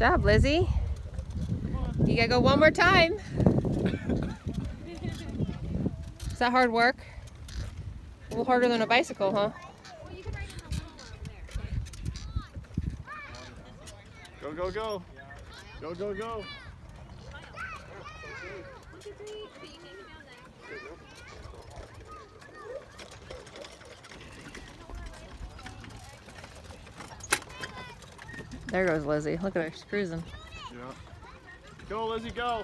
job, Lizzie. You gotta go one more time. Is that hard work? A little harder than a bicycle, huh? Go, go, go. Go, go, go. There goes Lizzie. Look at her, she's cruising. Yeah. Go, Lizzie, go.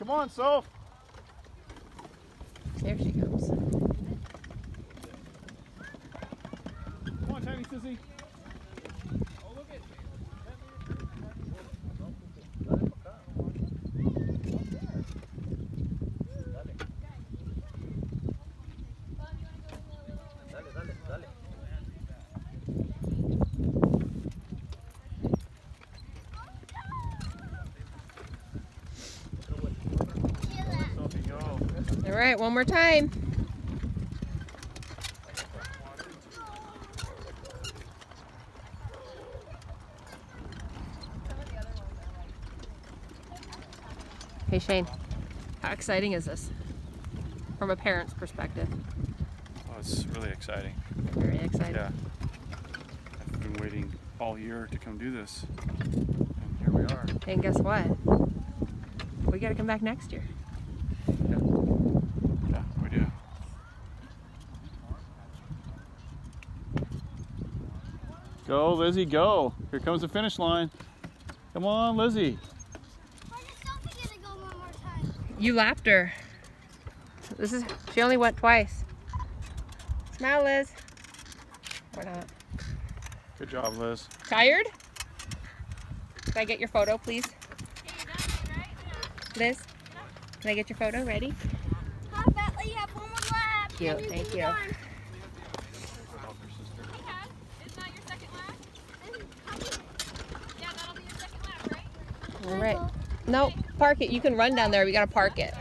Come on, Soph. There she goes. Come on, tiny sissy. Sophie, go. All right, one more time. Hey Shane, how exciting is this from a parent's perspective? Oh, it's really exciting. Very exciting. Yeah. I've been waiting all year to come do this. And here we are. And guess what? We got to come back next year. Yeah, we do. Go, Lizzie, go. Here comes the finish line. Come on, Lizzie. Why is Sophie gonna go one more time? You lapped her. This is she only went twice. Smile, Liz. Or not. Good job, Liz. Tired? Can I get your photo, please? Liz, can I get your photo? Ready? Hi, Bentley, you have one more lap. Cute, Then you thank you. All right. No, park it. You can run down there. We gotta park it.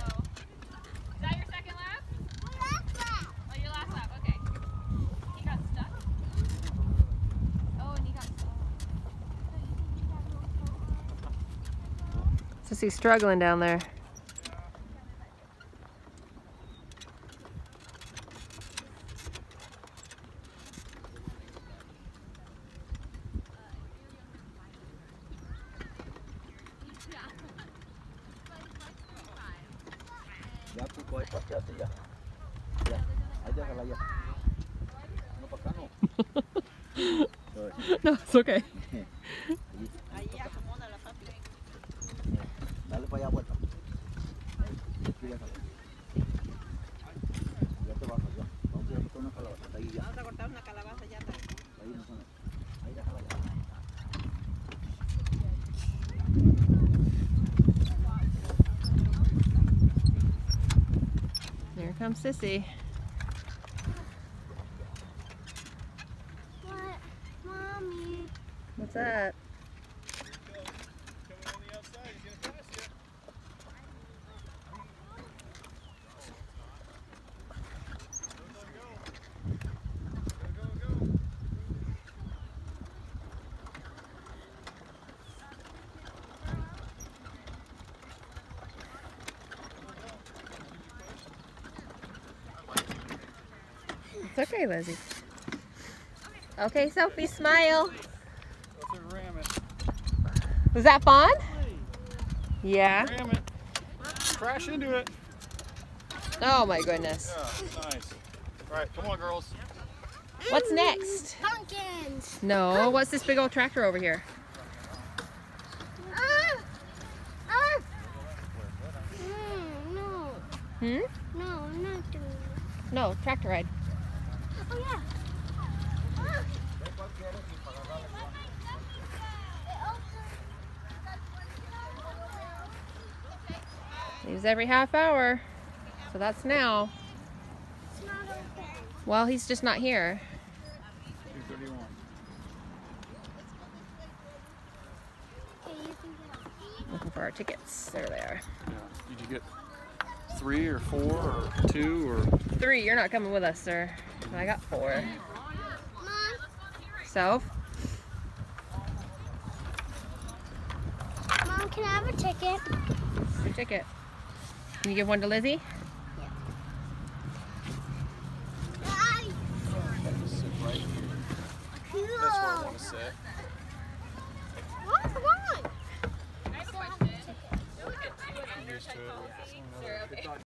Is that struggling down lap? Ya tú ya. Ya. Ahí déjala ya. No, para acá no. No, it's okay. Dale para allá vuelta. Comes Sissy. What? Mommy. What's that? It's okay, Lizzie. Okay, Sophie, smile. Go through, ram it. Was that fun? Yeah. Ram it. Crash into it. Oh my goodness. Yeah, nice. All right, come on, girls. What's next? Pumpkins. No, what's this big old tractor over here? Ah! Ah! Mm, no. Hmm? No, I'm not doing it. No, tractor ride. Yeah. Leaves every half hour. So that's now. It's not open. Well, he's just not here. 231. Okay, you can get Looking for our tickets. There they are. Yeah. Did you get three or four or two or? Three, you're not coming with us, sir. I got four. Self? Mom, can I have a ticket? Your ticket. Can you give one to Lizzie?